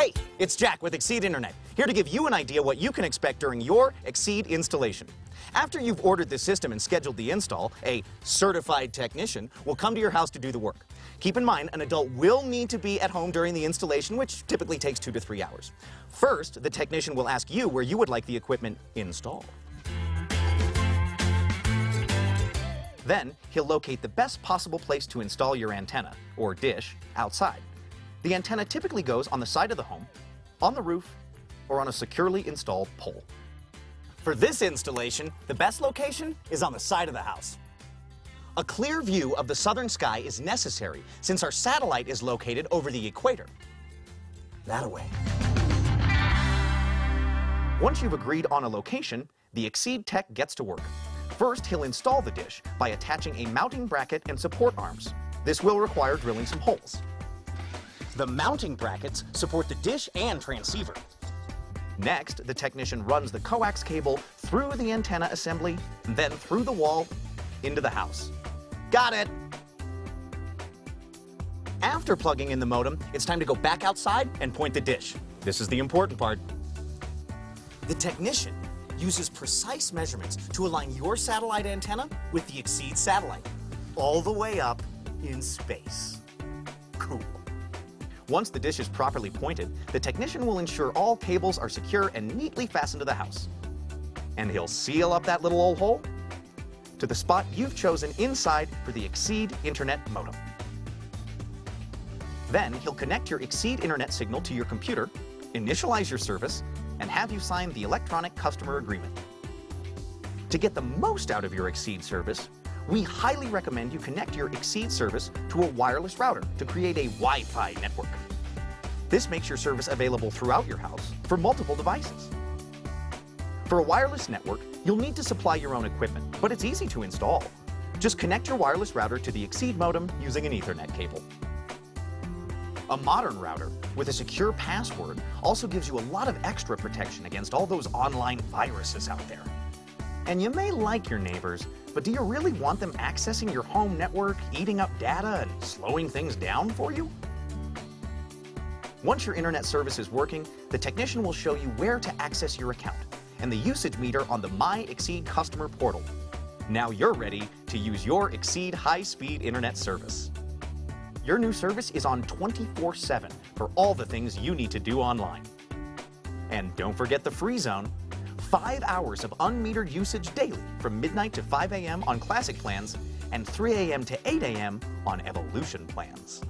Hey, it's Jack with Exede Internet, here to give you an idea what you can expect during your Exede installation. After you've ordered the system and scheduled the install, a certified technician will come to your house to do the work. Keep in mind, an adult will need to be at home during the installation, which typically takes two to three hours. First, the technician will ask you where you would like the equipment installed. Then, he'll locate the best possible place to install your antenna, or dish, outside. The antenna typically goes on the side of the home, on the roof, or on a securely installed pole. For this installation, the best location is on the side of the house. A clear view of the southern sky is necessary since our satellite is located over the equator. That away. Once you've agreed on a location, the Exede Tech gets to work. First, he'll install the dish by attaching a mounting bracket and support arms. This will require drilling some holes. The mounting brackets support the dish and transceiver. Next, the technician runs the coax cable through the antenna assembly, then through the wall into the house. Got it! After plugging in the modem, it's time to go back outside and point the dish. This is the important part. The technician uses precise measurements to align your satellite antenna with the Exede satellite, all the way up in space. Cool. Once the dish is properly pointed, the technician will ensure all cables are secure and neatly fastened to the house. And he'll seal up that little old hole to the spot you've chosen inside for the Exede Internet modem. Then he'll connect your Exede Internet signal to your computer, initialize your service, and have you sign the electronic customer agreement. To get the most out of your Exede service, we highly recommend you connect your Exede service to a wireless router to create a Wi-Fi network. This makes your service available throughout your house for multiple devices. For a wireless network, you'll need to supply your own equipment, but it's easy to install. Just connect your wireless router to the Exede modem using an Ethernet cable. A modern router with a secure password also gives you a lot of extra protection against all those online viruses out there. And you may like your neighbors, but do you really want them accessing your home network, eating up data, and slowing things down for you? Once your internet service is working, the technician will show you where to access your account and the usage meter on the My Exede customer portal. Now you're ready to use your Exede high-speed internet service. Your new service is on 24-7 for all the things you need to do online. And don't forget the free zone five hours of unmetered usage daily from midnight to 5 a.m. on classic plans and 3 a.m. to 8 a.m. on evolution plans.